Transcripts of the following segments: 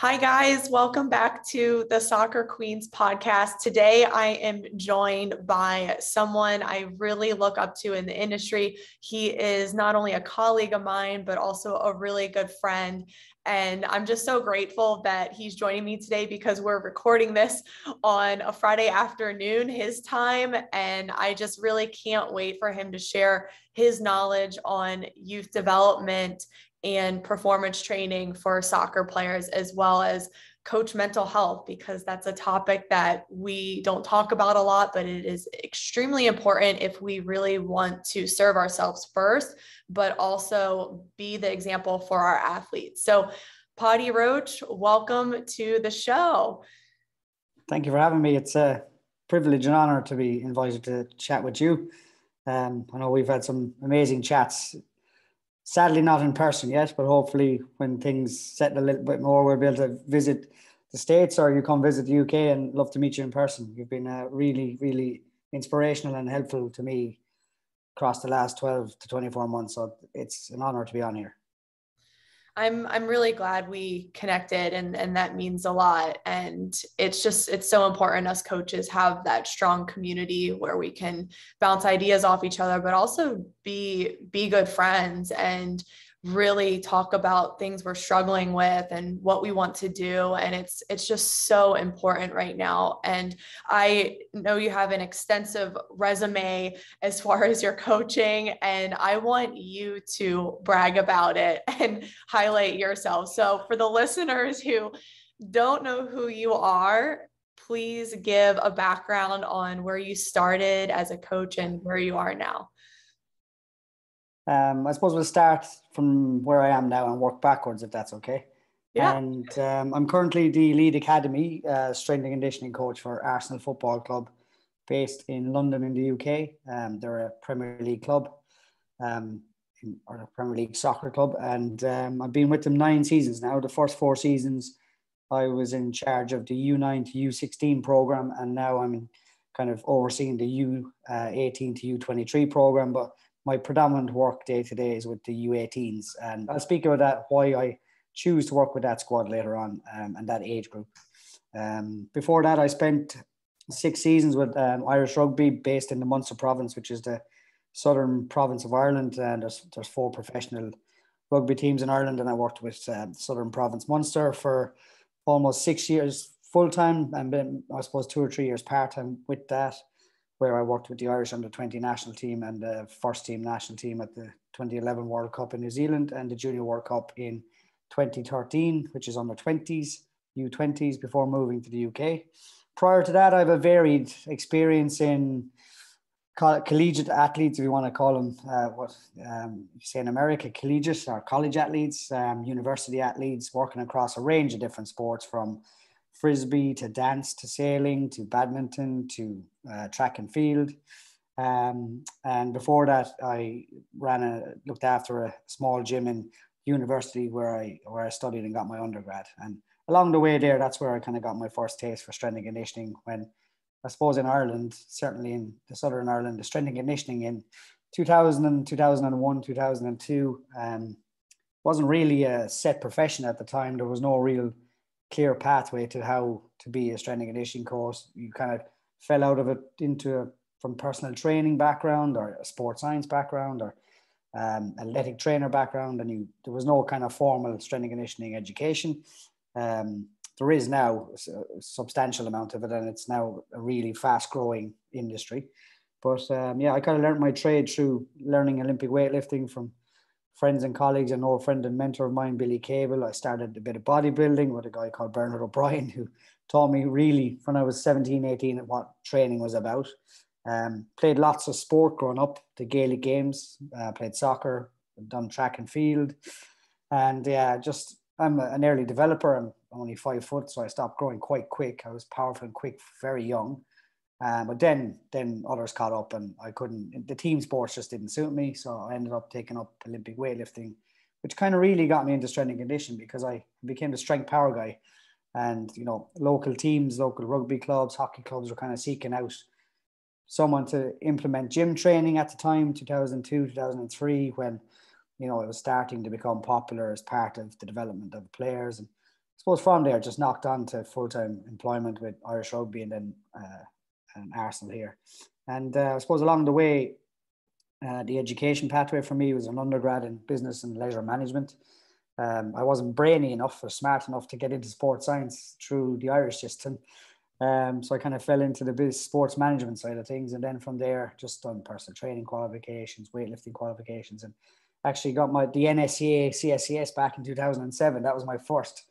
Hi, guys. Welcome back to the Soccer Queens podcast. Today, I am joined by someone I really look up to in the industry. He is not only a colleague of mine, but also a really good friend. And I'm just so grateful that he's joining me today because we're recording this on a Friday afternoon, his time. And I just really can't wait for him to share his knowledge on youth development and performance training for soccer players, as well as coach mental health, because that's a topic that we don't talk about a lot, but it is extremely important if we really want to serve ourselves first, but also be the example for our athletes. So, Paudie Roche, welcome to the show. Thank you for having me. It's a privilege and honor to be invited to chat with you. Um, I know we've had some amazing chats sadly not in person yet, but hopefully when things settle a little bit more, we'll be able to visit the States or you come visit the UK and love to meet you in person. You've been uh, really, really inspirational and helpful to me across the last 12 to 24 months. So it's an honor to be on here. I'm I'm really glad we connected and and that means a lot. And it's just it's so important us coaches have that strong community where we can bounce ideas off each other but also be be good friends. And really talk about things we're struggling with and what we want to do. And it's it's just so important right now. And i know you have an extensive resume as far as your coaching and i want you to brag about it and highlight yourself. So for the listeners who don't know who you are please give a background on where you started as a coach and where you are now um, I suppose we'll start from where I am now and work backwards, if that's okay. Yeah. And um, I'm currently the lead academy uh, strength and conditioning coach for Arsenal Football Club, based in London in the UK. Um, they're a Premier League club, um, in, or a Premier League soccer club, and um, I've been with them nine seasons now. The first four seasons, I was in charge of the U9 to U16 program, and now I'm kind of overseeing the U18 uh, to U23 program, but my predominant work day to day is with the U18s, and I'll speak about that why I choose to work with that squad later on um, and that age group. Um, before that, I spent six seasons with um, Irish Rugby, based in the Munster province, which is the southern province of Ireland, and there's there's four professional rugby teams in Ireland, and I worked with uh, Southern Province Munster for almost six years full time, and then I suppose two or three years part time with that where I worked with the Irish under 20 national team and the first team national team at the 2011 World Cup in New Zealand and the Junior World Cup in 2013, which is under 20s, U20s, before moving to the UK. Prior to that, I have a varied experience in collegiate athletes, if you want to call them, uh, what um, you say in America, collegiate or college athletes, um, university athletes, working across a range of different sports from frisbee to dance to sailing to badminton to uh, track and field. Um, and before that, I ran a looked after a small gym in university where I where I studied and got my undergrad. And along the way there, that's where I kind of got my first taste for strength and conditioning. When I suppose in Ireland, certainly in the southern Ireland, the strength and conditioning in 2000 and 2001, 2002 um, wasn't really a set profession at the time. There was no real clear pathway to how to be a strength and conditioning coach. You kind of fell out of it into a, from personal training background or a sports science background or um, athletic trainer background, and you there was no kind of formal strength and conditioning education. Um, there is now a substantial amount of it, and it's now a really fast growing industry. But um, yeah, I kind of learned my trade through learning Olympic weightlifting from friends and colleagues, an old friend and mentor of mine, Billy Cable. I started a bit of bodybuilding with a guy called Bernard O'Brien, who taught me really when I was 17, 18 what training was about. Um, played lots of sport growing up, the Gaelic games, uh, played soccer, done track and field. And yeah, just I'm an early developer. I'm only five foot, so I stopped growing quite quick. I was powerful and quick very young. Um, but then then others caught up and I couldn't the team sports just didn't suit me. So I ended up taking up Olympic weightlifting, which kind of really got me into strength and conditioning because I became the strength power guy. And you know, local teams, local rugby clubs, hockey clubs were kind of seeking out someone to implement gym training at the time, 2002, 2003, when you know it was starting to become popular as part of the development of players. And I suppose from there, just knocked on to full time employment with Irish Rugby and then uh, and Arsenal here. And uh, I suppose along the way, uh, the education pathway for me was an undergrad in business and leisure management. Um, I wasn't brainy enough or smart enough to get into sports science through the Irish system. Um, so I kind of fell into the sports management side of things. And then from there, just done personal training qualifications, weightlifting qualifications, and actually got my the NSCA CSCS back in 2007. That was my first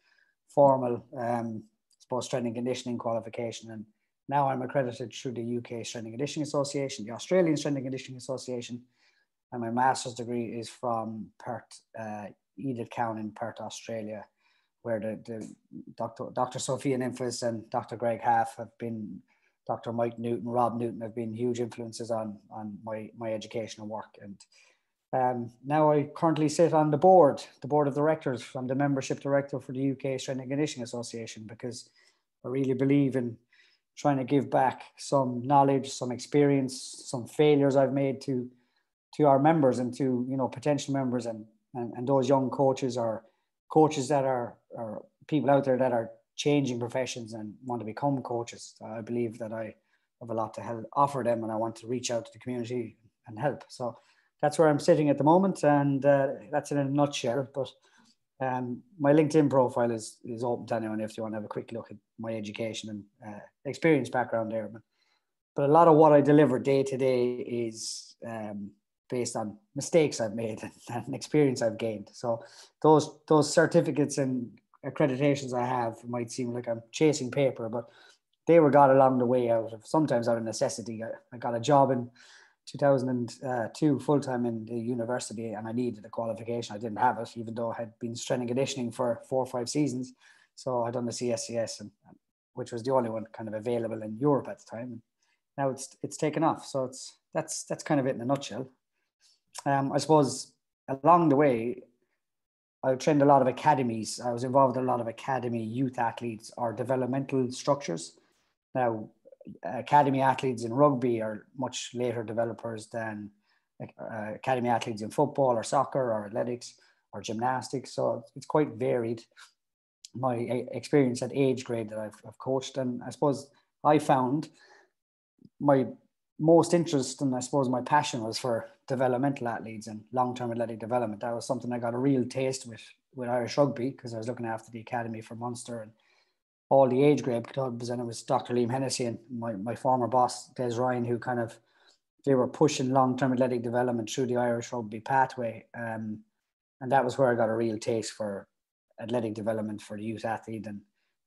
formal um, sports training conditioning qualification. And now I'm accredited through the UK Strength and Conditioning Association, the Australian Strength and Conditioning Association. And my master's degree is from Perth, uh, Edith Cowan in Perth, Australia where the, the Dr. Dr. Sophia Nimphius and Dr. Greg Haff have been, Dr. Mike Newton, Rob Newton have been huge influences on, on my, my educational work. And um, now I currently sit on the board, the board of directors. I'm the membership director for the UK Strength and Conditioning Association because I really believe in trying to give back some knowledge, some experience, some failures I've made to to our members and to you know potential members and and, and those young coaches or coaches that are, or people out there that are changing professions and want to become coaches. I believe that I have a lot to help, offer them and I want to reach out to the community and help. So that's where I'm sitting at the moment. And uh, that's in a nutshell. But um, my LinkedIn profile is, is open to anyone if you want to have a quick look at my education and uh, experience background there. But, but a lot of what I deliver day to day is um, based on mistakes I've made and experience I've gained. So those those certificates and accreditations I have might seem like I'm chasing paper, but they were got along the way out of sometimes out of necessity. I, I got a job in 2002 full time in the university, and I needed a qualification. I didn't have it, even though I had been strength and conditioning for four or five seasons. So I'd done the CSCS, and, which was the only one kind of available in Europe at the time. And now it's it's taken off. So it's that's that's kind of it in a nutshell um, I suppose along the way, I trained a lot of academies. I was involved in a lot of academy youth athletes or developmental structures. Now, academy athletes in rugby are much later developers than uh, academy athletes in football or soccer or athletics or gymnastics. So it's quite varied. My experience at age grade that I've, I've coached, and I suppose I found my most interest and I suppose my passion was for developmental athletes and long-term athletic development. That was something I got a real taste with with Irish rugby because I was looking after the academy for Munster and all the age grade clubs and it was Dr. Liam Hennessy and my, my former boss Des Ryan who kind of they were pushing long-term athletic development through the Irish rugby pathway. Um, and that was where I got a real taste for athletic development for the youth athlete and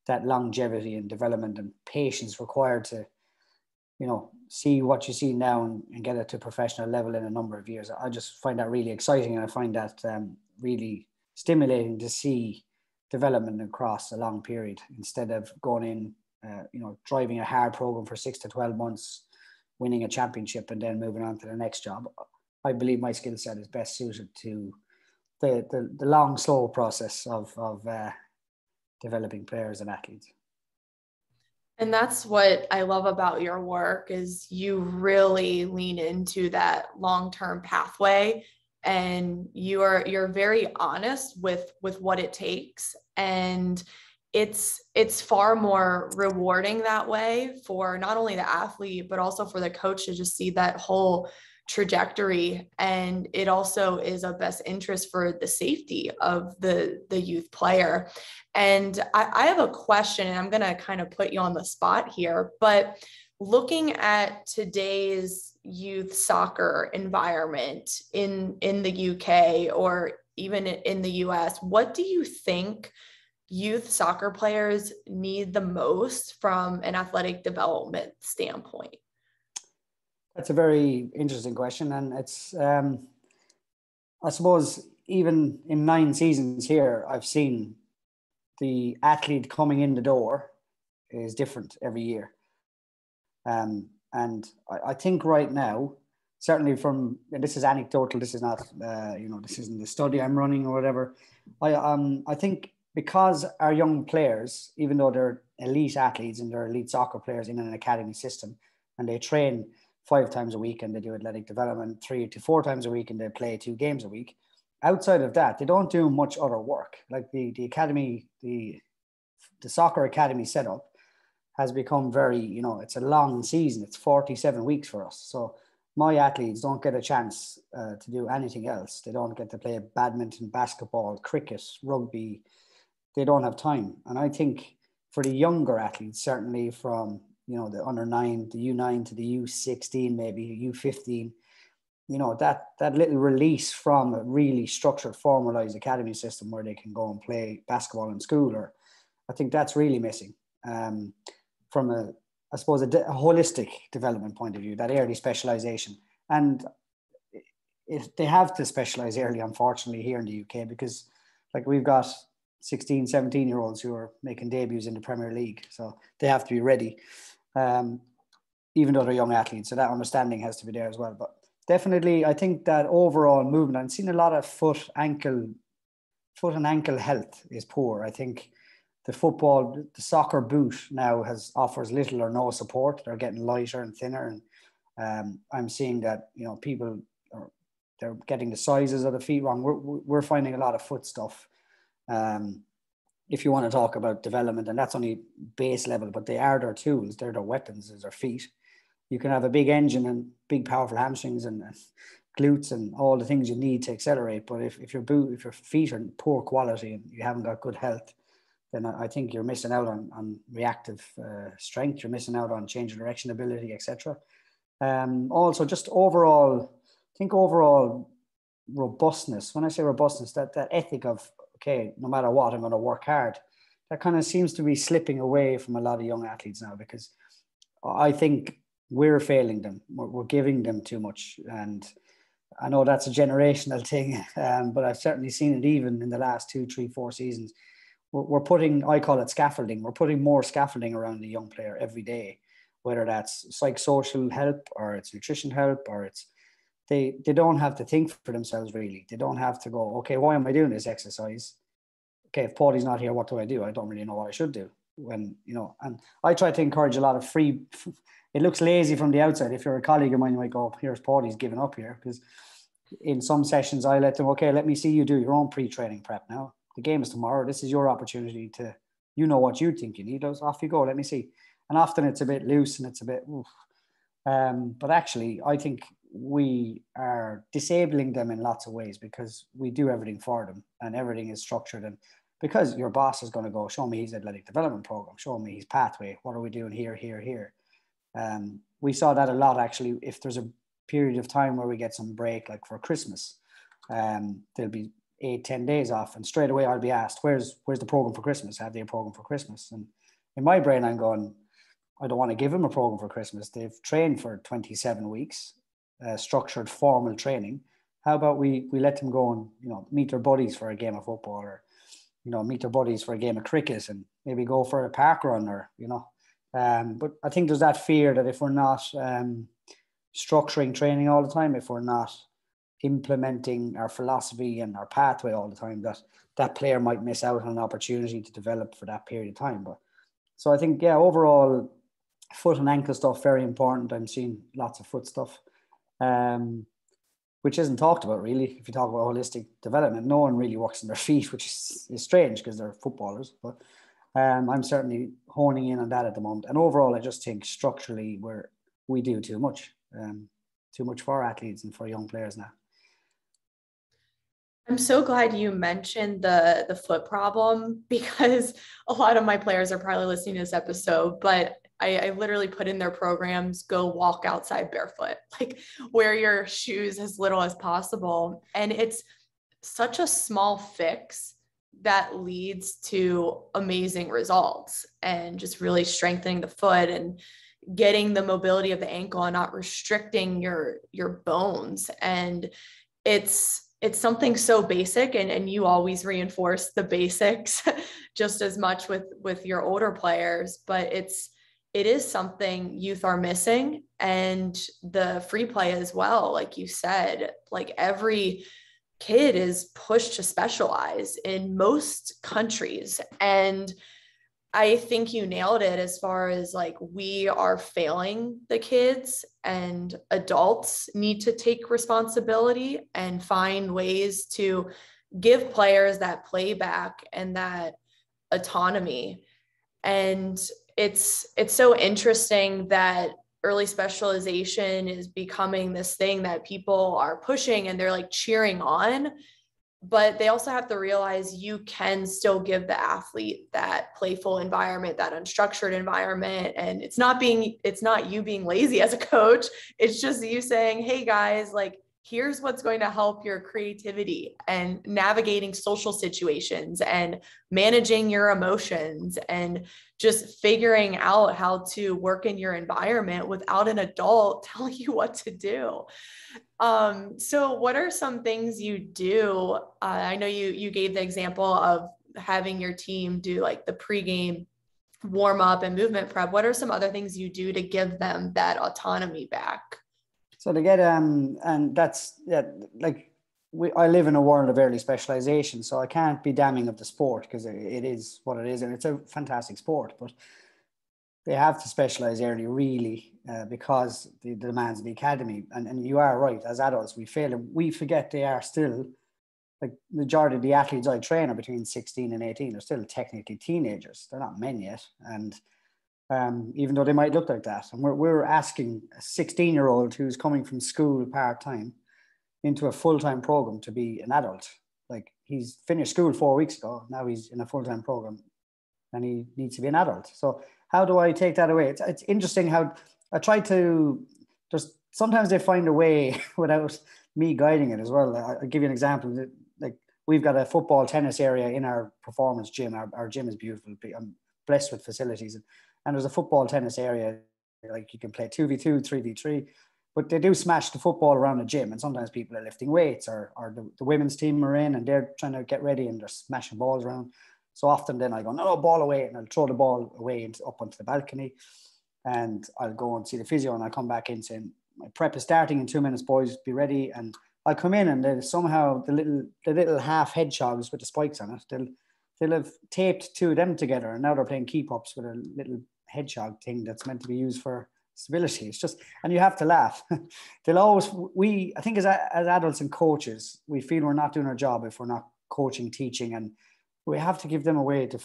that longevity and development and patience required to you know, see what you see now and, and, get it to professional level in a number of years. I just find that really exciting and I find that um, really stimulating to see development across a long period instead of going in, uh, you know, driving a hard program for six to 12 months, winning a championship and then moving on to the next job. I believe my skill set is best suited to the, the, the long, slow process of, of uh, developing players and athletes. And that's what I love about your work is you really lean into that long-term pathway and you are you're very honest with with what it takes. And it's it's far more rewarding that way for not only the athlete but also for the coach to just see that whole trajectory. And it also is of best interest for the safety of the the youth player. And I, I have a question and i'm going to kind of put you on the spot here but looking at today's youth soccer environment in in the uk or even in the us what do you think youth soccer players need the most from an athletic development standpoint that's a very interesting question, and it's um, I suppose even in nine seasons here, I've seen the athlete coming in the door is different every year. Um, and I, I, think right now, certainly from this is anecdotal, this is not uh, you know this isn't the study I'm running or whatever. I um I think because our young players, even though they're elite athletes and they're elite soccer players in an academy system, and they train five times a week and they do athletic development three to four times a week and they play two games a week. Outside of that, they don't do much other work. Like the, the academy, the the soccer academy setup has become very, you know, it's a long season. It's 47 weeks for us. So my athletes don't get a chance uh, to do anything else. They don't get to play badminton, basketball, cricket, rugby. They don't have time. And I think for the younger athletes, certainly from you know the under nine, the U nine to the U sixteen, maybe U fifteen, you know that that little release from a really structured, formalized academy system where they can go and play basketball in school, or I think that's really missing. Um, from a I suppose, a, de- a, holistic development point of view, that early specialization. And if they have to specialize early, unfortunately, here in the UK, because like we've got 16, 17 year olds who are making debuts in the Premier League. So they have to be ready, um, even though they're young athletes. So that understanding has to be there as well. But definitely, I think that overall movement, I've seen a lot of foot, ankle, foot and ankle health is poor. I think the football, the soccer boot now has offers little or no support. They're getting lighter and thinner, and um, I'm seeing that you know people are they're getting the sizes of the feet wrong. We're we're finding a lot of foot stuff. Um, if you want to talk about development, and that's only base level, but they are their tools, they're their weapons, is their feet. You can have a big engine and big powerful hamstrings and, glutes and all the things you need to accelerate. But if, if your boot, if your feet are poor quality and you haven't got good health, then I think you're missing out on, on reactive uh, strength. You're missing out on change of direction ability, etc. Um, also, just overall, I think overall robustness. When I say robustness, that that ethic of okay, no matter what, I'm going to work hard. That kind of seems to be slipping away from a lot of young athletes now because I think we're failing them. We're, we're giving them too much, and I know that's a generational thing, um, but I've certainly seen it even in the last two, three, four seasons we're, we're putting, I call it scaffolding, we're putting more scaffolding around the young player every day, whether that's psychosocial help or it's nutrition help or it's, they, they don't have to think for themselves really. They don't have to go, okay, why am I doing this exercise? Okay, if Paudie's not here, what do I do? I don't really know what I should do. When, you know, and I try to encourage a lot of free, it looks lazy from the outside. If you're a colleague of mine, you might go, here's Paudie's giving up here because in some sessions I let them, okay, let me see you do your own pre-training prep now the game is tomorrow. This is your opportunity to, you know what you think you need. Those off you go. Let me see. And often it's a bit loose and it's a bit, um, but actually, I think we are disabling them in lots of ways because we do everything for them and everything is structured. And because your boss is going to go, show me his athletic development program, show me his pathway. What are we doing here, here, here? Um, we saw that a lot actually. If there's a period of time where we get some break, like for Christmas, um, there'll be eight, 10 days off. And straight away I'll be asked, where's, where's the program for Christmas? Have they a program for Christmas? And in my brain, I'm going, I don't want to give them a program for Christmas. They've trained for 27 weeks, uh, structured formal training. How about we, we let them go and, you know, meet their buddies for a game of football or, you know, meet their buddies for a game of cricket and maybe go for a park run or, you know, um, but I think there's that fear that if we're not um, structuring training all the time, if we're not implementing our philosophy and our pathway all the time that that player might miss out on an opportunity to develop for that period of time. But so i think yeah overall foot and ankle stuff very important. I'm seeing lots of foot stuff um, which isn't talked about really. If you talk about holistic development no one really works on their feet which is, is strange because they're footballers but um, i'm certainly honing in on that at the moment. And overall i just think structurally we're we do too much um, too much for athletes and for young players now I'm so glad you mentioned the the foot problem because a lot of my players are probably listening to this episode, but I, I, literally put in their programs go walk outside barefoot, like wear your shoes as little as possible. And it's such a small fix that leads to amazing results and just really strengthening the foot and getting the mobility of the ankle and not restricting your your bones and it's it's something so basic and, and you always reinforce the basics just as much with with your older players but it's it is something youth are missing and the free play as well like you said like every kid is pushed to specialize in most countries. And I think you nailed it as far as like we are failing the kids and adults need to take responsibility and find ways to give players that playback and that autonomy. And it's it's so interesting that early specialization is becoming this thing that people are pushing and they're like cheering on but they also have to realize you can still give the athlete that playful environment that unstructured environment and it's not being it's not you being lazy as a coach it's just you saying hey guys like here's what's going to help your creativity and navigating social situations and managing your emotions and just figuring out how to work in your environment without an adult telling you what to do. Um, so what are some things you do? Uh, I know you you gave the example of having your team do like the pregame warm up and movement prep. What are some other things you do to give them that autonomy back? So to get um and that's yeah like we I live in a world of early specialization, so I can't be damning of the sport because it, it is what it is and it's a fantastic sport, but they have to specialize early really uh, because the, the, demands of the academy and, and you are right as adults we fail and we forget they are still like majority of the athletes I train are between 16 and 18 they're still technically teenagers they're not men yet and um, even though they might look like that. And we're, we're asking a 16 year old who's coming from school part time into a full time program to be an adult. Like he's finished school four weeks ago, now he's in a full time program and he needs to be an adult. So, how do I take that away? It's, it's interesting how I try to, just sometimes they find a way without me guiding it as well. I'll give you an example. Like we've got a football tennis area in our performance gym. Our, our gym is beautiful. I'm blessed with facilities and there's a football tennis area like you can play 2v2 3v3 but they do smash the football around the gym and sometimes people are lifting weights or, or the, the women's team are in and they're trying to get ready and they're smashing balls around so often then i go no no ball away and i'll throw the ball away into, up onto the balcony and i'll go and see the physio and i'll come back in saying my prep is starting in two minutes boys be ready and i come in and somehow the little the little half hedgehogs with the spikes on it they'll they'll have taped two of them together and now they're playing keep ups with a little hedgehog thing that's meant to be used for stability. It's just, and you have to laugh. they'll always, we, I think as, as adults and coaches, we feel we're not doing our job if we're not coaching, teaching, and we have to give them a way to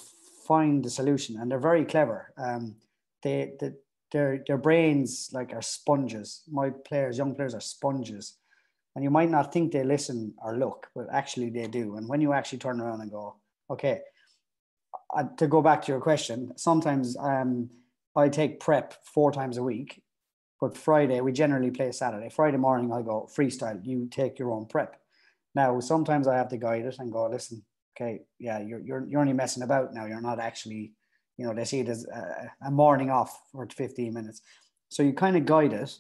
find the solution. And they're very clever. Um, they, they, their, their brains like are sponges. My players, young players are sponges. And you might not think they listen or look, but actually they do. And when you actually turn around and go, okay, uh, to go back to your question, sometimes um, I take prep four times a week, but Friday we generally play Saturday. Friday morning I go freestyle. You take your own prep. Now sometimes I have to guide it and go, listen, okay, yeah, you're you're you're only messing about now. You're not actually, you know, they see it as a, a morning off for 15 minutes. So you kind of guide it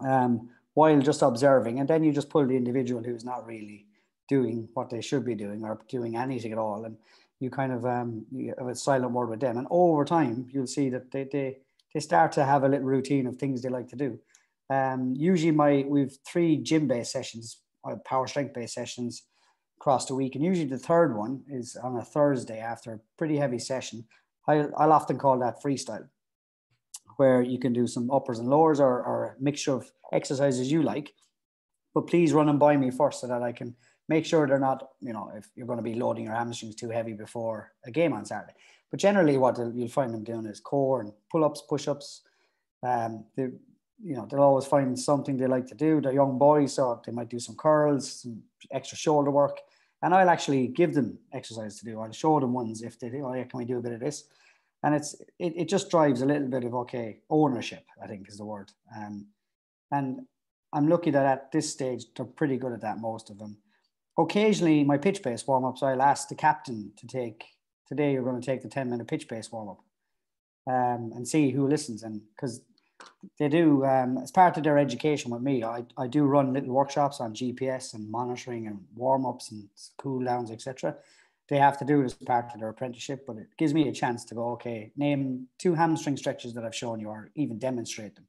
um, while just observing, and then you just pull the individual who's not really doing what they should be doing or doing anything at all, and you kind of um, you have a silent word with them. And over time, you'll see that they, they, they start to have a little routine of things they like to do. Um, usually my, we've three gym-based sessions, uh, power strength-based sessions across the week. And usually the third one is on a Thursday after a pretty heavy session. I'll, I'll often call that freestyle, where you can do some uppers and lowers or, or a mixture of exercises you like. But please run them by me first so that I can make sure they're not, you know, if you're going to be loading your hamstrings too heavy before a game on Saturday. But generally, what you'll find them doing is core and pull ups, push ups. Um, they, you know, they'll always find something they like to do. They're young boys, so they might do some curls, some extra shoulder work. And I'll actually give them exercise to do. I'll show them ones if they think, oh, yeah, can we do a bit of this? And it's it, it just drives a little bit of, okay, ownership, I think is the word. Um, and I'm lucky that at this stage, they're pretty good at that, most of them occasionally my pitch base warm ups, I'll ask the captain to take today. You're going to take the 10 minute pitch base warm up um, and see who listens. And because they do, um, as part of their education with me, I, I do run little workshops on GPS and monitoring and warm ups and cool downs, etc. They have to do as part of their apprenticeship, but it gives me a chance to go, okay, name two hamstring stretches that I've shown you or even demonstrate them.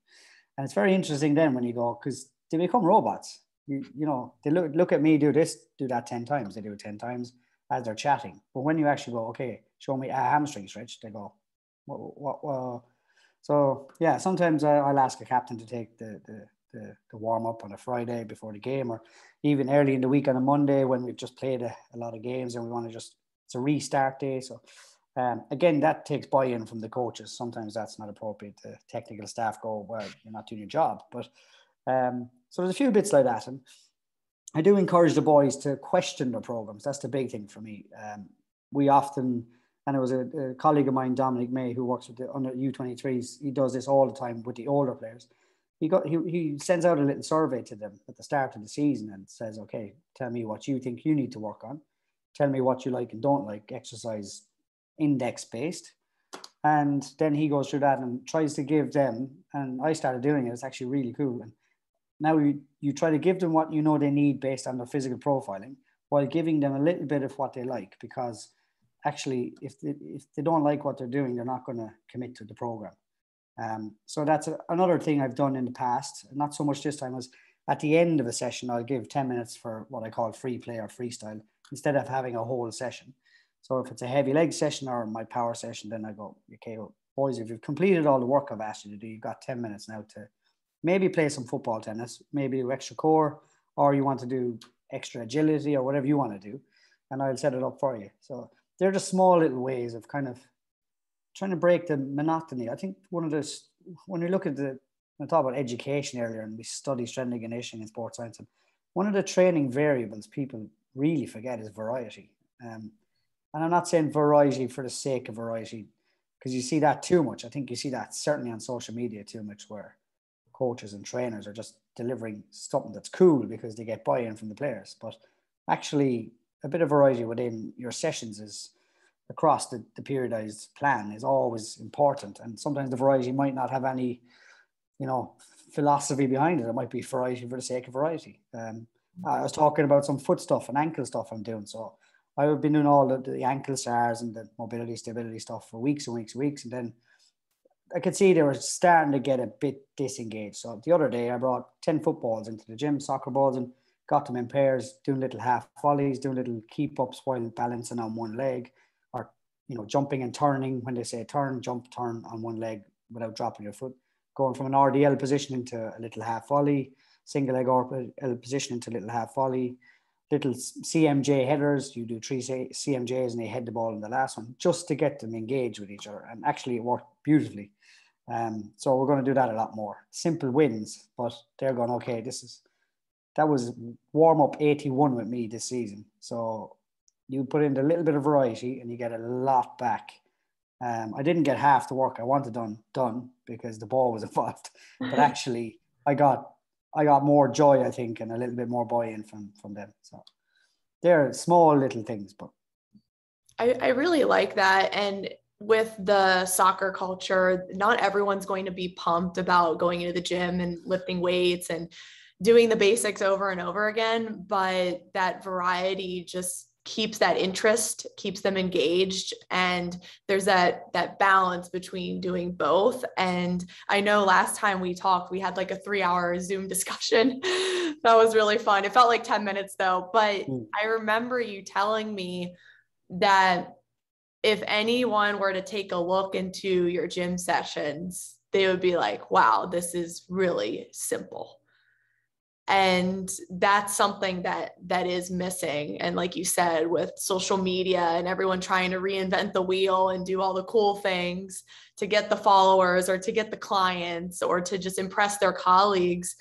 And it's very interesting then when you go, because they become robots you, you know, they look, look at me do this, do that 10 times. They do it 10 times as they're chatting. But when you actually go, okay, show me a hamstring stretch, they go, what, what, what? So yeah, sometimes I'll ask a captain to take the, the, the, the warm up on a Friday before the game, or even early in the week on a Monday when we've just played a, a lot of games and we want to just, it's a restart day. So Um, again, that takes buy-in from the coaches. Sometimes that's not appropriate. The technical staff go, "Well, you're not doing your job." But um, so there's a few bits like that, and I do encourage the boys to question their programs. That's the big thing for me. Um, we often, and it was a, a, colleague of mine, Dominic May, who works with the under U23s. He does this all the time with the older players. He got he, he sends out a little survey to them at the start of the season and says, "Okay, tell me what you think you need to work on. Tell me what you like and don't like. Exercise index based." And then he goes through that and tries to give them. And I started doing it. It's actually really cool. And now you, you try to give them what you know they need based on their physical profiling while giving them a little bit of what they like because actually if they, if they don't like what they're doing they're not going to commit to the program um, so that's a, another thing i've done in the past not so much this time as at the end of a session i'll give 10 minutes for what i call free play or freestyle instead of having a whole session so if it's a heavy leg session or my power session then i go okay well, boys if you've completed all the work i've asked you to do you've got 10 minutes now to maybe play some football tennis, maybe do extra core, or you want to do extra agility or whatever you want to do, and I'll set it up for you. So they're just small little ways of kind of trying to break the monotony. I think one of those when we look at the I talked about education earlier, and we study strength and conditioning in sports science. And one of the training variables people really forget is variety. Um, and I'm not saying variety for the sake of variety, because you see that too much. I think you see that certainly on social media too much, where coaches and trainers are just delivering something that's cool because they get buy-in from the players. But actually, a bit of variety within your sessions is across the, the periodized plan is always important. And sometimes the variety might not have any, you know, philosophy behind it. It might be variety for the sake of variety. Um, I was talking about some foot stuff and ankle stuff I'm doing. So I've been doing all the, the ankle CARs and the mobility stability stuff for weeks and weeks and weeks. And then I could see they were starting to get a bit disengaged. So the other day, I brought 10 footballs into the gym, soccer balls, and got them in pairs, doing little half volleys, doing little keep ups while balancing on one leg, or, you know, jumping and turning when they say turn, jump, turn on one leg without dropping your foot, going from an RDL position into a little half volley, single leg RDL position into little half volley, little CMJ headers. You do three CMJs and they head the ball in the last one just to get them engaged with each other. And actually, it worked beautifully. Um, so we're going to do that a lot more. Simple wins, but they're going, okay, this is, that was warm up 81 with me this season. So you put in a little bit of variety and you get a lot back. Um, I didn't get half the work I wanted done done because the ball was involved, but actually I got I got more joy I think and a little bit more buy-in from from them. So they're small little things, but I, I really like that and with the soccer culture, not everyone's going to be pumped about going into the gym and lifting weights and doing the basics over and over again. But that variety just keeps that interest keeps them engaged and there's that that balance between doing both and i know last time we talked we had like a three hour zoom discussion that was really fun it felt like 10 minutes though but mm. i remember you telling me that if anyone were to take a look into your gym sessions, they would be like, wow, this is really simple. And that's something that that is missing. And like you said, with social media and everyone trying to reinvent the wheel and do all the cool things to get the followers or to get the clients or to just impress their colleagues,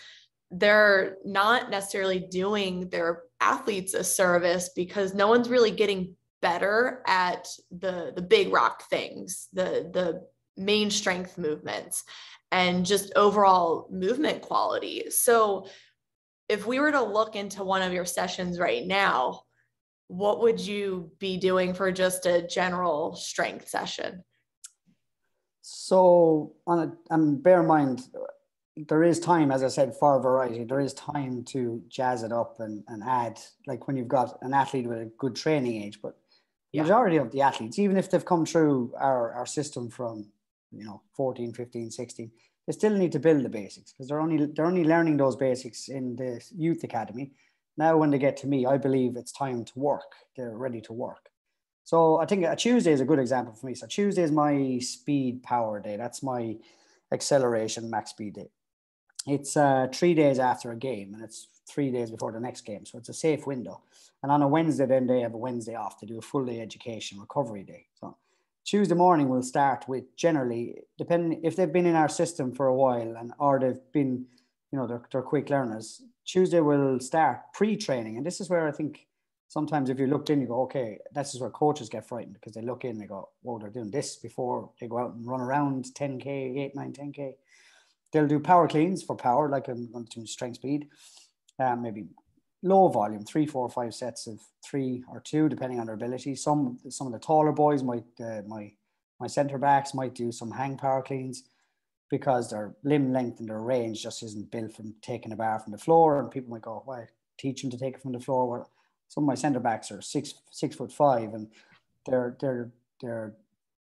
they're not necessarily doing their athletes a service because no one's really getting better at the the big rock things, the the main strength movements and just overall movement quality. So if we were to look into one of your sessions right now, what would you be doing for just a general strength session? So on a and bear in mind there is time, as I said, for variety. There is time to jazz it up and, and add, like when you've got an athlete with a good training age. But yeah. majority of the athletes, even if they've come through our, our system from, you know, 14, 15, 16, they still need to build the basics because they're only they're only learning those basics in the youth academy. Now, when they get to me, I believe it's time to work. They're ready to work. So I think a Tuesday is a good example for me. So Tuesday is my speed power day. That's my acceleration max speed day. It's uh, three days after a game, and it's three days before the next game. So it's a safe window. And on a Wednesday, then they have a Wednesday off. They do a full day education recovery day. So Tuesday morning we'll start with generally depending if they've been in our system for a while and or they've been, you know, they're, they're quick learners. Tuesday we'll start pre-training, and this is where I think sometimes if you looked in, you go, okay, this is where coaches get frightened because they look in, they go, whoa, they're doing this before they go out and run around 10k, 8, 9, 10k. They'll do power cleans for power, like I'm going to strength speed, um, maybe low volume, three, four, five sets of three or two, depending on their ability. Some some of the taller boys might uh, my my centre backs might do some hang power cleans because their limb length and their range just isn't built from taking a bar from the floor. And people might go, why teach them to take it from the floor? Well, some of my centre backs are six six foot five and their their their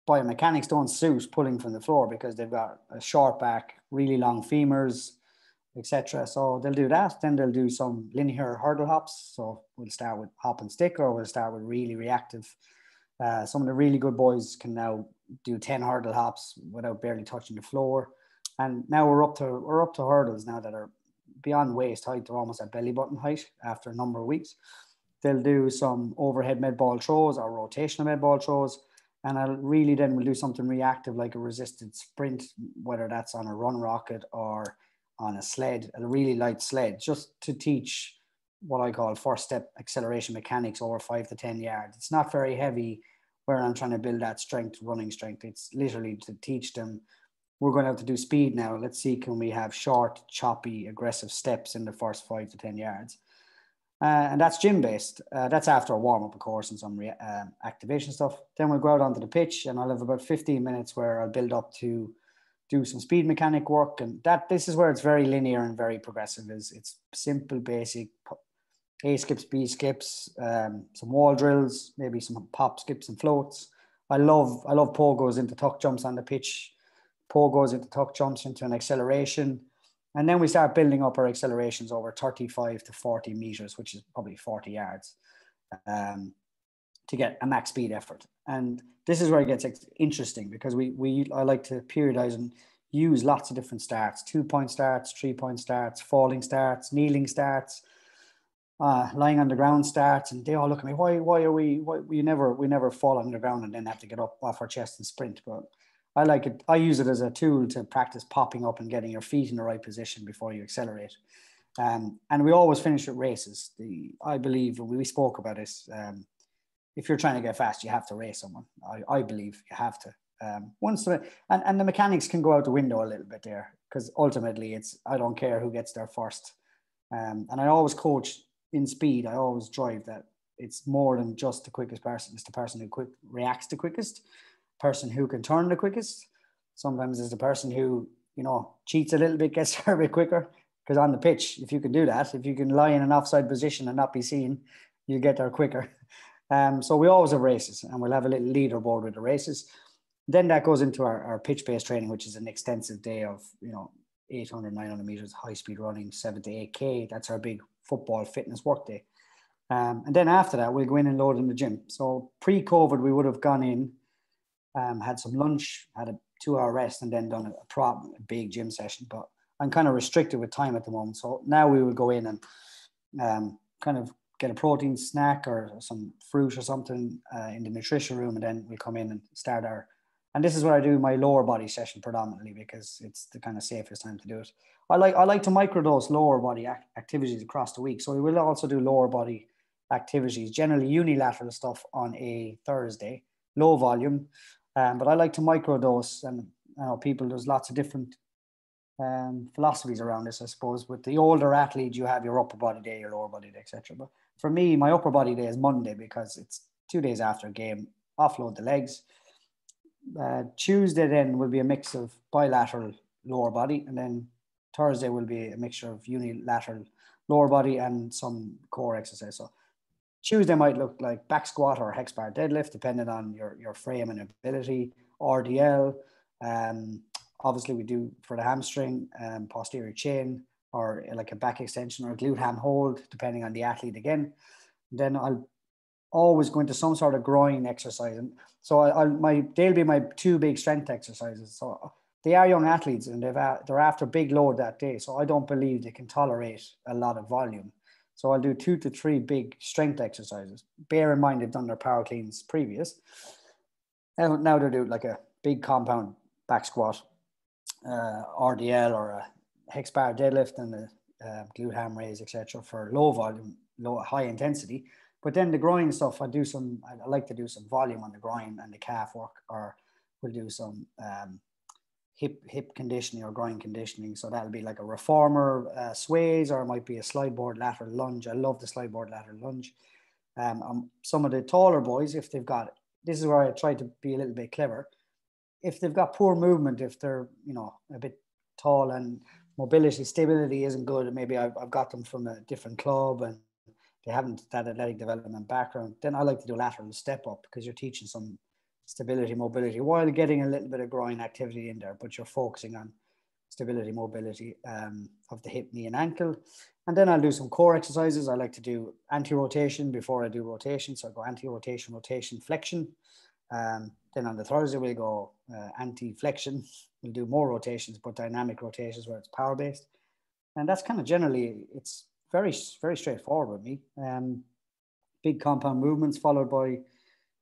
biomechanics don't suit pulling from the floor because they've got a short back, really long femurs, etc. So they'll do that. Then they'll do some linear hurdle hops. So we'll start with hop and stick, or we'll start with really reactive. Uh, some of the really good boys can now do ten hurdle hops without barely touching the floor. And now we're up to we're up to hurdles now that are beyond waist height. They're almost at belly button height after a number of weeks. They'll do some overhead med ball throws or rotational med ball throws. And I'll really then we'll do something reactive like a resisted sprint, whether that's on a run rocket or on a sled, a really light sled, just to teach what I call first step acceleration mechanics over five to 10 yards. It's not very heavy where I'm trying to build that strength, running strength. It's literally to teach them we're going to have to do speed now. Let's see, can we have short, choppy, aggressive steps in the first five to 10 yards? Uh, and that's gym based. Uh, that's after a warm up, of course, and some re- uh, activation stuff. Then we'll go out onto the pitch, and I'll have about 15 minutes where I'll build up to do some speed mechanic work and that this is where it's very linear and very progressive is it's simple basic a skips b skips um, some wall drills maybe some pop skips and floats. I love i love pogos into tuck jumps on the pitch. Pogos into tuck jumps into an acceleration. And then we start building up our accelerations over 35 to 40 meters which is probably 40 yards. Um, to get a max speed effort and this is where it gets interesting because we we I like to periodize and use lots of different starts: two point starts, three point starts, falling starts, kneeling starts, uh, lying on the ground starts, and they all look at me. Why why are we? Why we never we never fall on the ground and then have to get up off our chest and sprint? But I like it. I use it as a tool to practice popping up and getting your feet in the right position before you accelerate. Um, and we always finish at races. The I believe we spoke about this. Um, if you're trying to get fast, you have to race someone. I, I believe you have to. Um, once the, and, and the mechanics can go out the window a little bit there because ultimately it's I don't care who gets there first. Um, and I always coach in speed. I always drive that it's more than just the quickest person. It's the person who quick reacts the quickest, person who can turn the quickest. Sometimes it's the person who you know cheats a little bit, gets there a bit quicker. Because on the pitch, if you can do that, if you can lie in an offside position and not be seen, you get there quicker. Um, so we always have races and we'll have a little leaderboard with the races. Then that goes into our, our pitch based training, which is an extensive day of, you know, 800, 900 meters, high speed running, seven to 8K. That's our big football fitness work day. Um, and then after that, we'll go in and load in the gym. So pre COVID, we would have gone in, um, had some lunch, had a two hour rest, and then done a, prop, a big gym session. But I'm kind of restricted with time at the moment. So now we will go in and um, kind of get a protein snack or some fruit or something uh, in the nutrition room, and then we'll come in and start our. And this is where I do my lower body session predominantly because it's the kind of safest time to do it. I like I like to microdose lower body activities across the week, so we will also do lower body activities, generally unilateral stuff on a Thursday, low volume. Um, but I like to microdose, and you know, people there's lots of different um, philosophies around this, I suppose. With the older athlete, you have your upper body day, your lower body day, etc. But for me, my upper body day is Monday because it's two days after a game. Offload the legs. Uh, Tuesday then will be a mix of bilateral lower body, and then Thursday will be a mixture of unilateral lower body and some core exercise. So Tuesday might look like back squat or hex bar deadlift, depending on your, your frame and ability, RDL. Um, obviously, we do for the hamstring, um, posterior chain, or like a back extension or a glute ham hold, depending on the athlete again. Then I'll always go into some sort of groin exercise. And so I, will my they'll be my two big strength exercises. So they are young athletes and they've they're after big load that day. So I don't believe they can tolerate a lot of volume. So I'll do two to three big strength exercises. Bear in mind they've done their power cleans previous. now, now they do like a big compound back squat, uh, RDL or a hex bar deadlift and a uh, glute ham raise, etc. for low volume, low high intensity. But then the groin stuff, I do some. I like to do some volume on the groin and the calf work, or we'll do some um, hip hip conditioning or groin conditioning. So that'll be like a reformer uh, sways, or it might be a slide board lateral lunge. I love the slide board lateral lunge. Um, um, some of the taller boys, if they've got this is where I try to be a little bit clever. If they've got poor movement, if they're you know a bit tall and mobility stability isn't good, maybe I've, I've got them from a different club and they haven't that athletic development background, then I like to do lateral step up because you're teaching some stability, mobility while getting a little bit of groin activity in there, but you're focusing on stability, mobility um, of the hip, knee, and ankle. And then I'll do some core exercises. I like to do anti-rotation before I do rotation. So I go anti-rotation, rotation, flexion. Um, then on the Thursday, we'll go uh, anti-flexion. We'll do more rotations, but dynamic rotations where it's power-based. And that's kind of generally, it's very, very straightforward with me. Um, big compound movements followed by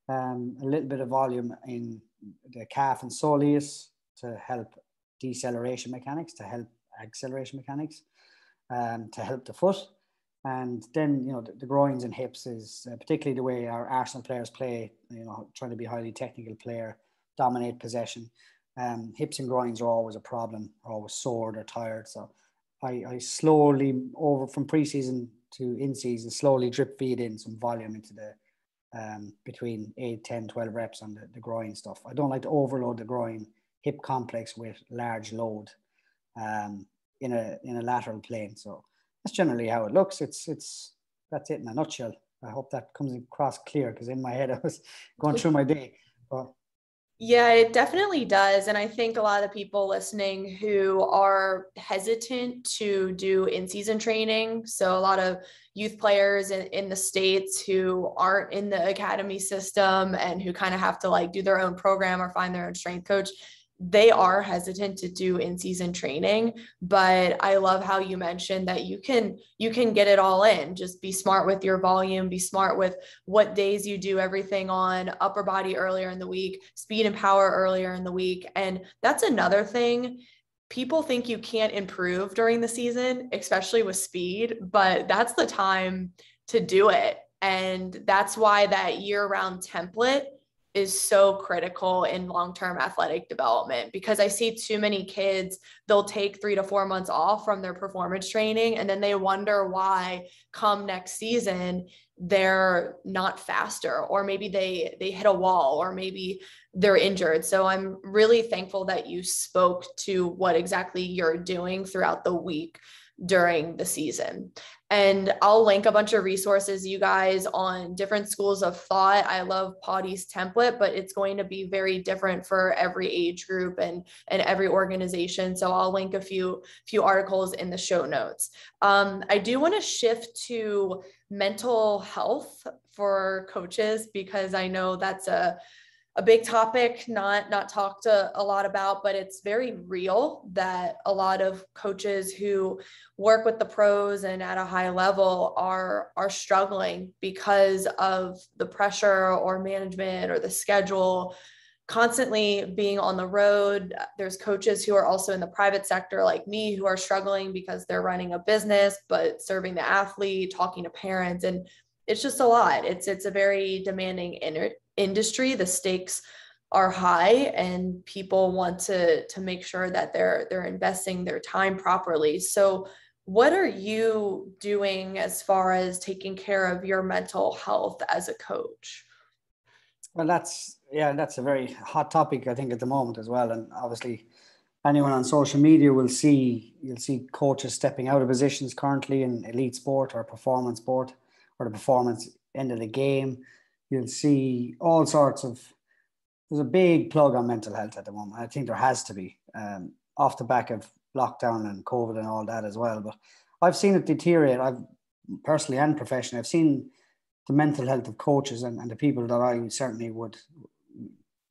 um, a little bit of volume in the calf and soleus to help deceleration mechanics, to help acceleration mechanics, um, to help the foot. And then, you know, the, the groins and hips is uh, particularly the way our Arsenal players play, you know, trying to be highly technical player, dominate possession. Um, hips and groins are always a problem, are always sore or tired. So I, I slowly, over from preseason to in season, slowly drip feed in some volume into the um, between 8, 10, 12 reps on the, the groin stuff. I don't like to overload the groin hip complex with large load um, in a in a lateral plane. So that's generally how it looks. It's it's that's it in a nutshell. I hope that comes across clear because in my head I was going through my day. But yeah, it definitely does. And I think a lot of the people listening who are hesitant to do in season training, so a lot of youth players in, in the States who aren't in the academy system and who kind of have to like do their own program or find their own strength coach, they are hesitant to do in season training but i love how you mentioned that you can you can get it all in. Just be smart with your volume be smart with what days you do everything on upper body earlier in the week speed and power earlier in the week. And that's another thing people think you can't improve during the season especially with speed but that's the time to do it. And that's why that year round template is so critical in long-term athletic development because I see too many kids they'll take 3 to 4 months off from their performance training and then they wonder why come next season they're not faster or maybe they they hit a wall or maybe they're injured. So I'm really thankful that you spoke to what exactly you're doing throughout the week during the season. And I'll link a bunch of resources, you guys, on different schools of thought. I love Paudie's template, but it's going to be very different for every age group and, and every organization. So I'll link a few, few articles in the show notes. Um, I do want to shift to mental health for coaches because I know that's a a big topic not not talked a, a, lot about but it's very real that a lot of coaches who work with the pros and at a high level are are struggling because of the pressure or management or the schedule constantly being on the road. There's coaches who are also in the private sector like me who are struggling because they're running a business but serving the athlete talking to parents and it's just a lot. It's it's a very demanding industry the stakes are high and people want to to make sure that they're they're investing their time properly. So what are you doing as far as taking care of your mental health as a coach? Well that's yeah that's a very hot topic i think at the moment as well. And obviously anyone on social media will see you'll see coaches stepping out of positions currently in elite sport or performance sport or the performance end of the game you'll see all sorts of there's a big plug on mental health at the moment. I think there has to be um, off the back of lockdown and COVID and all that as well. But I've seen it deteriorate. I've personally and professionally, I've seen the mental health of coaches and, and the people that I certainly would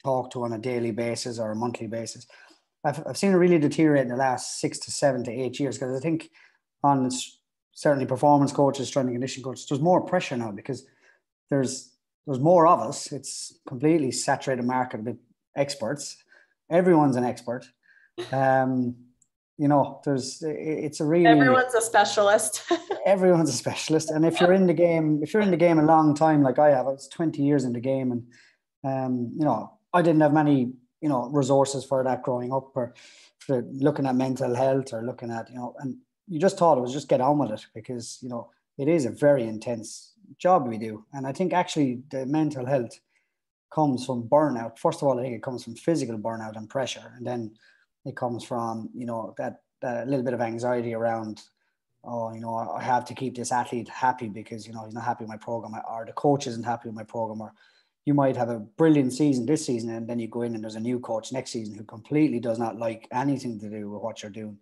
talk to on a daily basis or a monthly basis. I've, I've seen it really deteriorate in the last six to seven to eight years because I think on certainly performance coaches, strength and conditioning coaches, there's more pressure now because there's there's more of us. It's completely saturated market with experts. Everyone's an expert. Um, you know, there's it's a really everyone's a specialist. everyone's a specialist, and if you're in the game, if you're in the game a long time, like I have, it's 20 years in the game, and um, you know, I didn't have many, you know, resources for that growing up, or for looking at mental health, or looking at, you know, and you just thought it was just get on with it because you know it is a very intense job we do, and I think actually the mental health comes from burnout. First of all, I think it comes from physical burnout and pressure, and then it comes from you know that, that little bit of anxiety around oh you know i have to keep this athlete happy because you know he's not happy with my program or the coach isn't happy with my program or you might have a brilliant season this season and then you go in and there's a new coach next season who completely does not like anything to do with what you're doing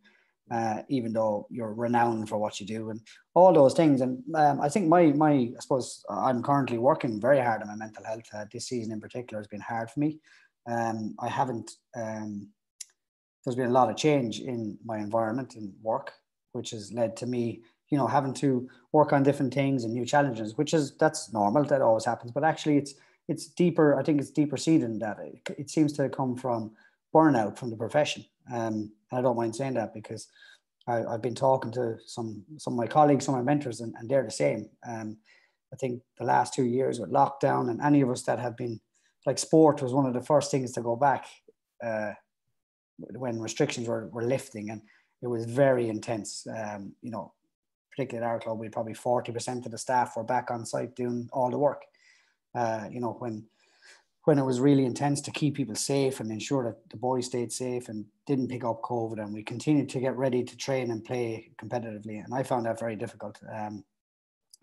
uh, even though you're renowned for what you do and all those things and um, i think my my i suppose i'm currently working very hard on my mental health uh, this season in particular has been hard for me um, i haven't um, there's been a lot of change in my environment and work, which has led to me, you know, having to work on different things and new challenges, which is that's normal. That always happens. But actually, it's it's deeper. I think it's deeper seated than that. It, it seems to come from burnout from the profession. Um, and I don't mind saying that because I, have been talking to some some of my colleagues, some of my mentors, and, and they're the same. Um, I think the last two years with lockdown and any of us that have been like sport was one of the first things to go back. Uh, when restrictions were, were lifting and it was very intense. Um, you know, particularly at our club, we probably 40% of the staff were back on site doing all the work. Uh, you know, when when it was really intense to keep people safe and ensure that the boys stayed safe and didn't pick up COVID, and we continued to get ready to train and play competitively. And I found that very difficult. Um,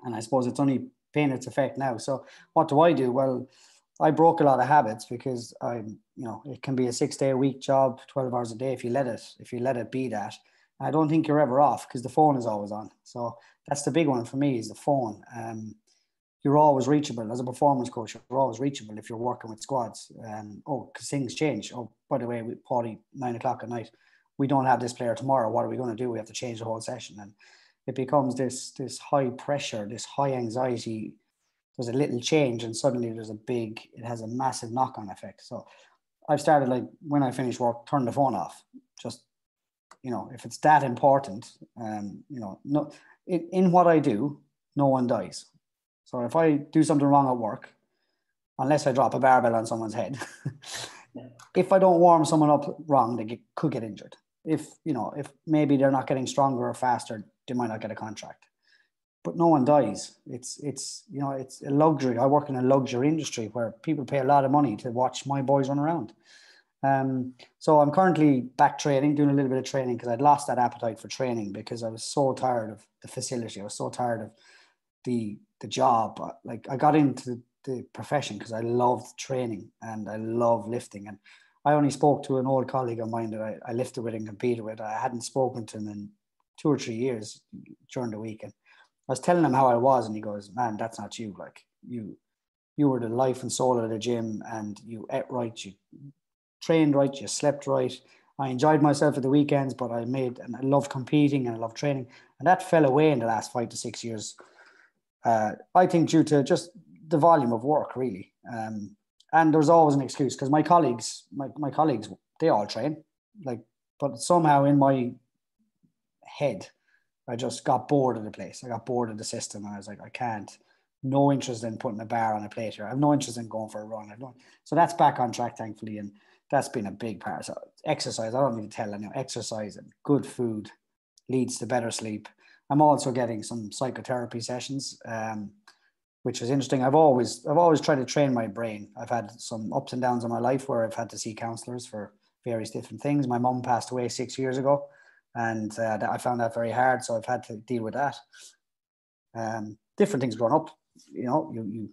and I suppose it's only paying its effect now. So what do I do? Well, I broke a lot of habits because I'm, you know, it can be a six day a week job, 12 hours a day if you let it, if you let it be that. I don't think you're ever off because the phone is always on. So that's the big one for me is the phone. Um, you're always reachable as a performance coach. You're always reachable if you're working with squads. Um, oh, because things change. Oh, by the way, we party nine o'clock at night. We don't have this player tomorrow. What are we going to do? We have to change the whole session, and it becomes this this high pressure, this high anxiety there's a little change and suddenly there's a big it has a massive knock-on effect so i've started like when i finish work turn the phone off just you know if it's that important um you know no in, in what i do no one dies so if i do something wrong at work unless i drop a barbell on someone's head if i don't warm someone up wrong they get, could get injured if you know if maybe they're not getting stronger or faster they might not get a contract but no one dies. It's it's you know it's a luxury. I work in a luxury industry where people pay a lot of money to watch my boys run around. Um, so I'm currently back training, doing a little bit of training because I'd lost that appetite for training because I was so tired of the facility. I was so tired of the the job. Uh, like I got into the profession because I loved training and I love lifting. And I only spoke to an old colleague of mine that I, I lifted with and competed with. I hadn't spoken to him in two or three years during the week. And I was telling him how I was, and he goes, "Man, that's not you. Like you, you were the life and soul of the gym, and you ate right, you trained right, you slept right. I enjoyed myself at the weekends, but I made and I loved competing and I loved training, and that fell away in the last five to six years. Uh, I think due to just the volume of work, really. Um, and there's always an excuse because my colleagues, my, my colleagues, they all train, like, but somehow in my head, I just got bored of the place. I got bored of the system. And I was like, I can't. No interest in putting a bar on a plate here. I have no interest in going for a run. I don't. So that's back on track, thankfully, and that's been a big part. So exercise. I don't need to tell anyone. Exercise and good food leads to better sleep. I'm also getting some psychotherapy sessions, um, which is interesting. I've always I've always tried to train my brain. I've had some ups and downs in my life where I've had to see counselors for various different things. My mom passed away six years ago and uh, I found that very hard. So I've had to deal with that. Um, different things growing up, you know, you, you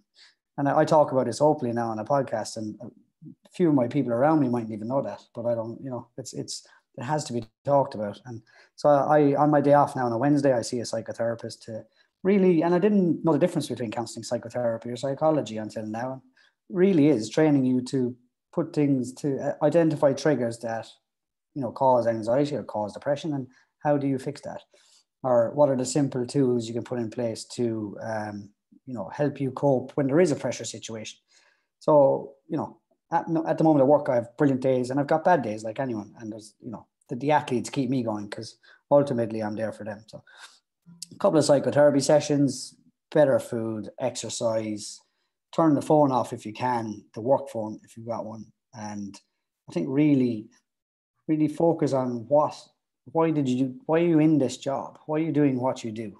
and I, I, talk about this openly now on a podcast, and a few of my people around me mightn't even know that, but I don't, you know, it's it's it has to be talked about. And so I on my day off now on a Wednesday, I see a psychotherapist to really, and I didn't know the difference between counseling, psychotherapy, or psychology until now. really is training you to put things to uh, identify triggers that you know cause anxiety or cause depression and how do you fix that or what are the simple tools you can put in place to um, you know help you cope when there is a pressure situation. So you know at, at the moment at work I have brilliant days and I've got bad days like anyone, and there's you know the, the athletes keep me going because ultimately I'm there for them. So a couple of psychotherapy sessions, better food, exercise, turn the phone off if you can, the work phone if you've got one, and I think really, really focus on what, why did you do, why are you in this job? Why are you doing what you do?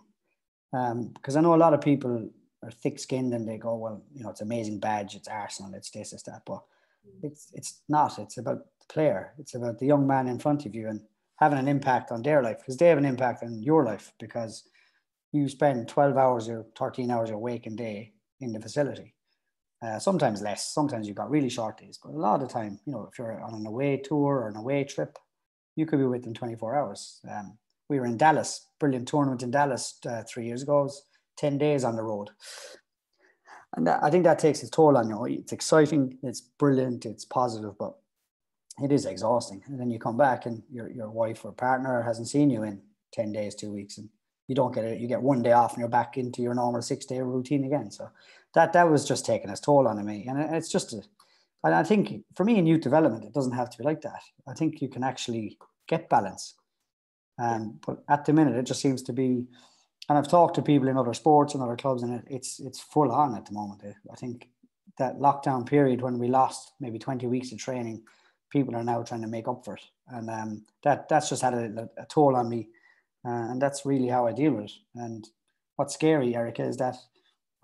Because um, I know a lot of people are thick-skinned and they go, well, you know, it's amazing badge, it's Arsenal, it's this, it's that, but it's it's not. It's about the player. It's about the young man in front of you and having an impact on their life because they have an impact on your life because you spend 12 hours or 13 hours awake a day in the facility uh, sometimes less. Sometimes you've got really short days, but a lot of time, you know, if you're on an away tour or an away trip, you could be with them 24 hours. Um, we were in Dallas, brilliant tournament in Dallas uh, three years ago. It was 10 days on the road. And that, I think that takes its toll on you. It's exciting, it's brilliant, it's positive, but it is exhausting. And then you come back and your, your wife or partner hasn't seen you in 10 days, two weeks, and you don't get it. You get one day off and you're back into your normal six day routine again. So that that was just taking its toll on me. And it's just, a, and I think for me in youth development, it doesn't have to be like that. I think you can actually get balance. Um, but at the minute, it just seems to be, and I've talked to people in other sports and other clubs, and it, it's it's full on at the moment. I think that lockdown period when we lost maybe 20 weeks of training, people are now trying to make up for it, and um, that that's just had a, a toll on me, uh, and that's really how I deal with it. And what's scary, Erica, is that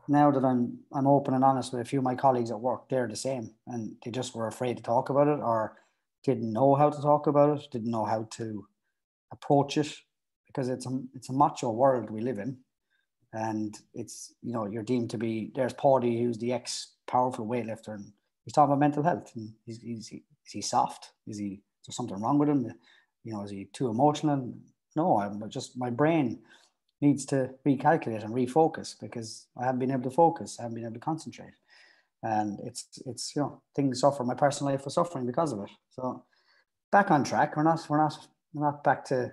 now that I'm I'm open and honest with a few of my colleagues at work, they're the same, and they just were afraid to talk about it or didn't know how to talk about it, didn't know how to approach it, because it's a it's a macho world we live in, and it's you know you're deemed to be. There's Paudie, who's the ex powerful weightlifter, and he's talking about mental health, and he's, he's he, is he soft? Is he is there something wrong with him? You know, is he too emotional? No, I'm just my brain needs to recalculate and refocus because I haven't been able to focus, I haven't been able to concentrate. And it's it's you know things suffer. My personal life was suffering because of it. So back on track. We're not we're not we're not back to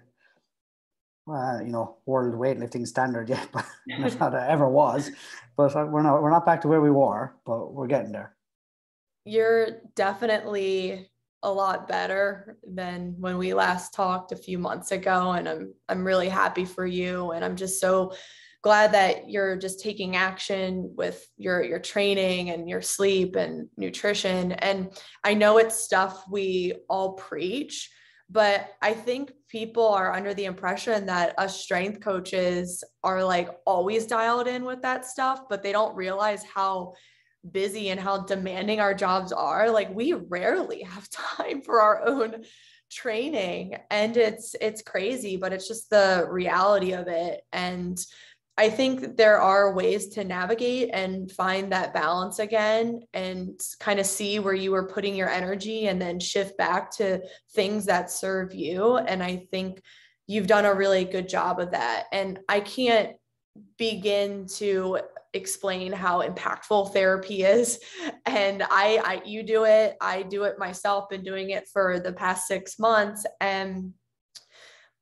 uh, you know world weightlifting standard yet, but not ever was. But we're not we're not back to where we were, but we're getting there. You're definitely a lot better than when we last talked a few months ago and I'm I'm really happy for you and I'm just so glad that you're just taking action with your your training and your sleep and nutrition and I know it's stuff we all preach but I think people are under the impression that us strength coaches are like always dialed in with that stuff but they don't realize how busy and how demanding our jobs are. Like we rarely have time for our own training and it's it's crazy but it's just the reality of it. And I think there are ways to navigate and find that balance again and kind of see where you were putting your energy and then shift back to things that serve you. And I think you've done a really good job of that. And I can't begin to explain how impactful therapy is and I, I you do it i do it myself been doing it for the past six months and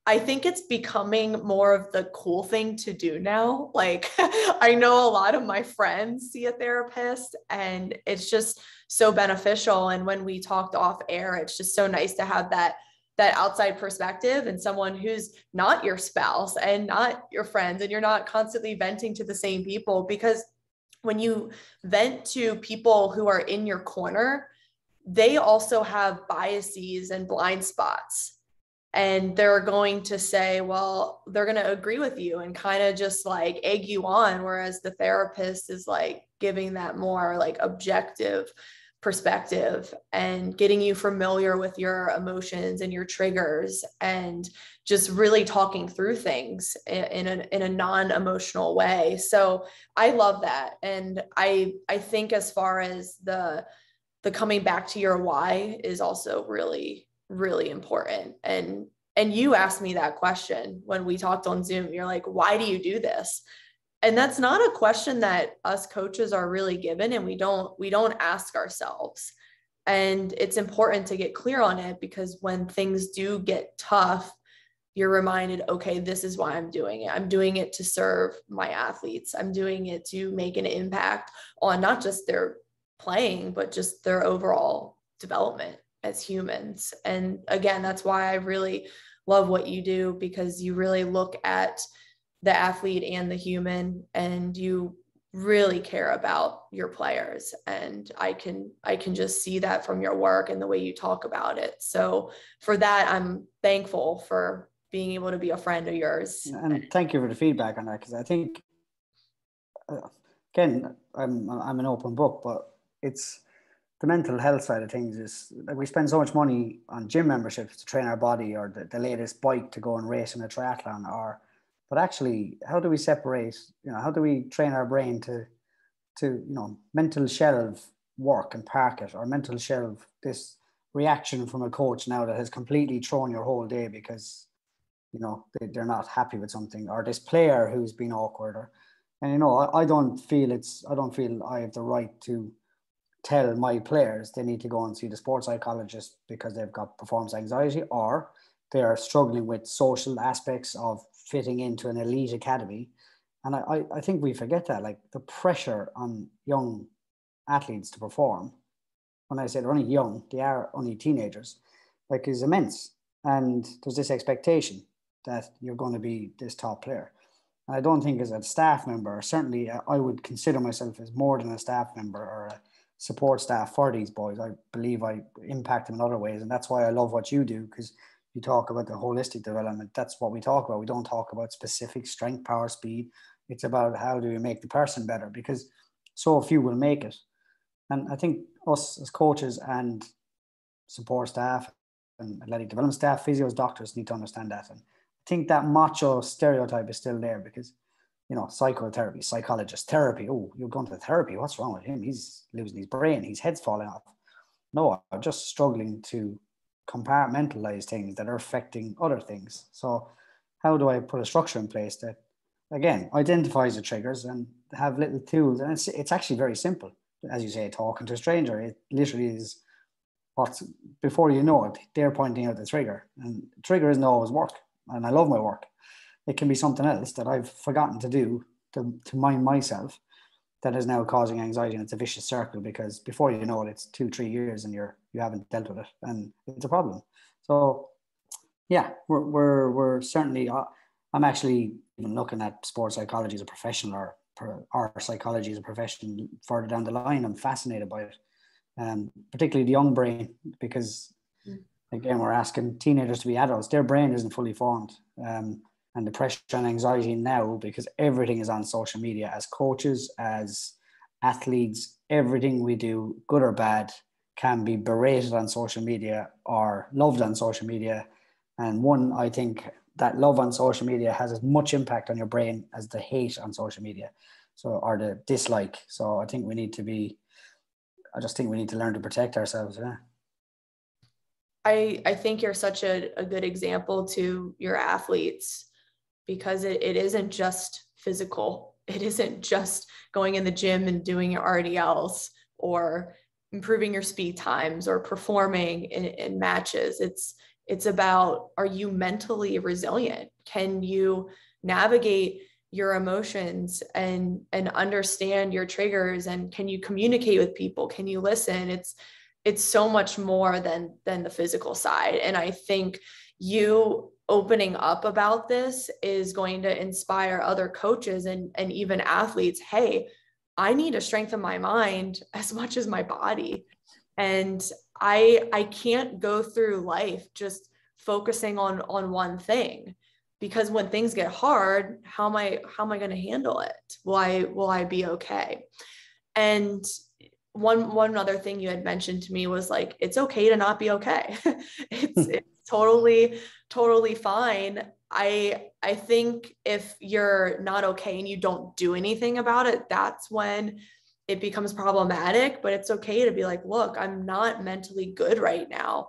I think it's becoming more of the cool thing to do now. Like, I know a lot of my friends see a therapist, and it's just so beneficial. And when we talked off air, it's just so nice to have that that outside perspective and someone who's not your spouse and not your friends and you're not constantly venting to the same people because when you vent to people who are in your corner they also have biases and blind spots and they're going to say well they're going to agree with you and kind of just like egg you on whereas the therapist is like giving that more like objective perspective and getting you familiar with your emotions and your triggers and just really talking through things in a, in a non-emotional way. So i love that. And i i think as far as the the coming back to your why is also really really important. And and you asked me that question when we talked on zoom. You're like why do you do this? And that's not a question that us coaches are really given and we don't we don't ask ourselves. And it's important to get clear on it because when things do get tough you're reminded, okay, this is why I'm doing it. I'm doing it to serve my athletes. I'm doing it to make an impact on not just their playing, but just their overall development as humans. And again, that's why I really love what you do because you really look at the athlete and the human and you really care about your players and i can i can just see that from your work and the way you talk about it so for that i'm thankful for being able to be a friend of yours. And thank you for the feedback on that because I think, uh, again, I'm I'm an open book, but it's the mental health side of things is like we spend so much money on gym memberships to train our body or the, the latest bike to go and race in a triathlon or but actually how do we separate you know how do we train our brain to to you know mental shelve work and park it or mental shelve this reaction from a coach now that has completely thrown your whole day because you know they, they're not happy with something or this player who's been awkward or and you know I, I don't feel it's i don't feel i have the right to tell my players they need to go and see the sports psychologist because they've got performance anxiety or they are struggling with social aspects of fitting into an elite academy. And I, I think we forget that like the pressure on young athletes to perform. When i say they're only young they are only teenagers like is immense. And there's this expectation that you're going to be this top player. And I don't think as a staff member, certainly uh, I would consider myself as more than a staff member or a support staff for these boys. I believe I impact them in other ways. And that's why I love what you do because you talk about the holistic development. That's what we talk about. We don't talk about specific strength, power, speed. It's about how do we make the person better because so few will make it. And I think us as coaches and support staff and athletic development staff, physios, doctors need to understand that. And I think that macho stereotype is still there because you know psychotherapy psychologist therapy. Oh you're going to therapy. What's wrong with him? He's losing his brain. His head's falling off. No i'm just struggling to compartmentalize things that are affecting other things. So how do i put a structure in place that again identifies the triggers and have little tools? And it's, it's actually very simple. As you say talking to a stranger it literally is what's before you know it they're pointing out the trigger. And trigger isn't always work. And I love my work. It can be something else that I've forgotten to do to, to mind myself that is now causing anxiety and it's a vicious circle because before you know it, it's two, three years and you're you haven't dealt with it and it's a problem. So yeah, we're we're, we're certainly uh, I'm actually even looking at sports psychology as a profession or or psychology as a profession further down the line. I'm fascinated by it, um, particularly the young brain because mm again, we're asking teenagers to be adults. Their brain isn't fully formed. Um, and the pressure and anxiety now, because everything is on social media, as coaches, as athletes, everything we do, good or bad, can be berated on social media or loved on social media. And one, I think that love on social media has as much impact on your brain as the hate on social media. So, or the dislike. So, I think we need to be, I just think we need to learn to protect ourselves. Yeah. I, I think you're such a, a good example to your athletes because it, it isn't just physical. It isn't just going in the gym and doing your RDLs or improving your speed times or performing in, in matches. It's it's about are you mentally resilient? Can you navigate your emotions and and understand your triggers and can you communicate with people? Can you listen? It's it's so much more than than the physical side and i think you opening up about this is going to inspire other coaches and and even athletes hey i need to strengthen my mind as much as my body. And i i can't go through life just focusing on on one thing because when things get hard how am i how am i going to handle it? Will i will i be okay? And one one other thing you had mentioned to me was like it's okay to not be okay. It's, hmm. it's totally totally fine. I i think if you're not okay and you don't do anything about it that's when it becomes problematic but it's okay to be like look i'm not mentally good right now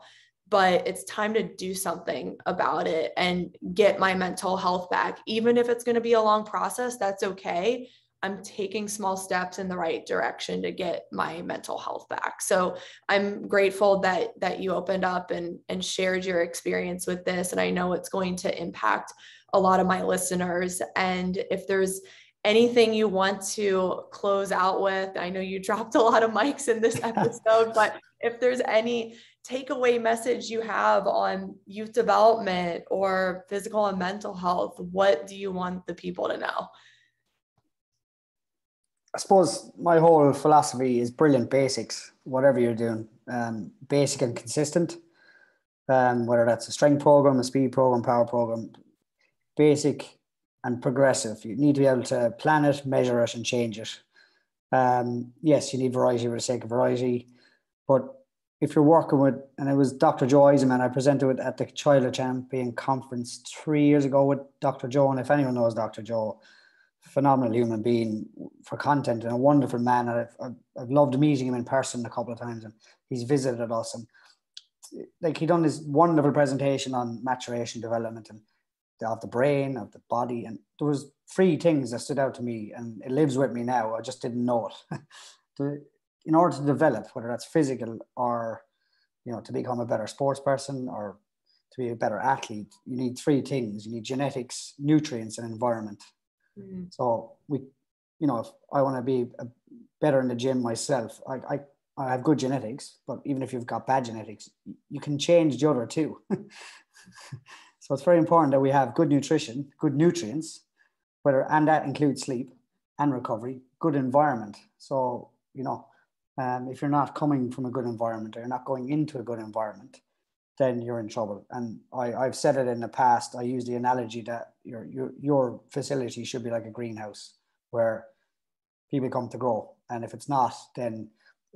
but it's time to do something about it and get my mental health back. Even if it's going to be a long process that's okay I'm taking small steps in the right direction to get my mental health back. So I'm grateful that that you opened up and and shared your experience with this and I know it's going to impact a lot of my listeners and if there's anything you want to close out with i know you dropped a lot of mics in this episode but if there's any takeaway message you have on youth development or physical and mental health what do you want the people to know i suppose my whole philosophy is brilliant basics whatever you're doing um, basic and consistent um, whether that's a strength program a speed program power program basic and progressive. You need to be able to plan it, measure it, and change it. Um, yes, you need variety for the sake of variety, but if you're working with, and it was Dr. Joe Eisenmann, I presented it at the Child Champion Conference three years ago with Dr. Joe, and if anyone knows Dr. Joe, phenomenal human being for content and a wonderful man. I've, I've, I've loved meeting him in person a couple of times, and he's visited us, and like he done this wonderful presentation on maturation development and of the brain, of the body, and there was three things that stood out to me, and it lives with me now. I just didn't know it. in order to develop, whether that's physical or you know to become a better sports person or to be a better athlete, you need three things: you need genetics, nutrients, and environment. Mm-hmm. So we, you know, if I want to be a, better in the gym myself, I, I I have good genetics, but even if you've got bad genetics, you can change the other two. So it's very important that we have good nutrition, good nutrients, whether and that includes sleep and recovery, good environment. So you know, um, if you're not coming from a good environment or you're not going into a good environment, then you're in trouble. And I, I've said it in the past. I use the analogy that your your your facility should be like a greenhouse where people come to grow. And if it's not, then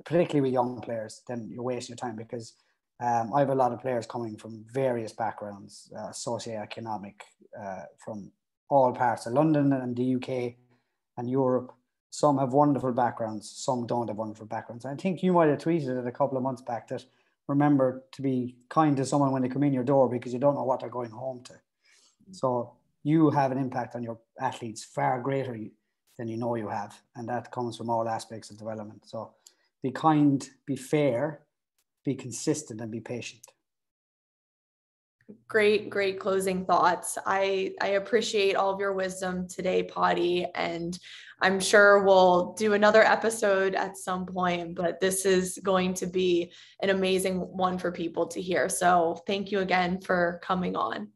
particularly with young players, then you're wasting your time because um, I have a lot of players coming from various backgrounds, uh, socioeconomic, uh, from all parts of London and the UK and Europe. Some have wonderful backgrounds, some don't have wonderful backgrounds. I think you might have tweeted it a couple of months back that remember to be kind to someone when they come in your door because you don't know what they're going home to. Mm. So you have an impact on your athletes far greater than you know you have. And that comes from all aspects of development. So be kind, be fair, be consistent and be patient great great closing thoughts. I i appreciate all of your wisdom today Paudie and i'm sure we'll do another episode at some point but this is going to be an amazing one for people to hear. So thank you again for coming on